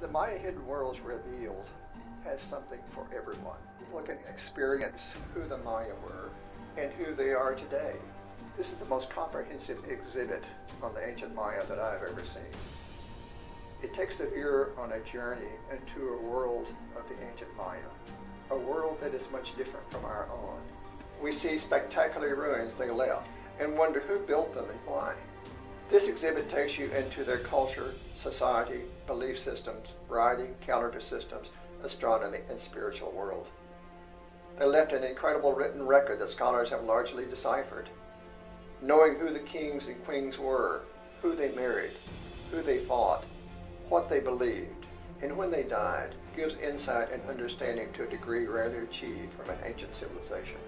The Maya Hidden Worlds Revealed has something for everyone. People can experience who the Maya were and who they are today. This is the most comprehensive exhibit on the ancient Maya that I've ever seen. It takes the viewer on a journey into a world of the ancient Maya, a world that is much different from our own. We see spectacular ruins they left and wonder who built them and why. This exhibit takes you into their culture, society, belief systems, writing, calendar systems, astronomy, and spiritual world. They left an incredible written record that scholars have largely deciphered. Knowing who the kings and queens were, who they married, who they fought, what they believed, and when they died gives insight and understanding to a degree rarely achieved from an ancient civilization.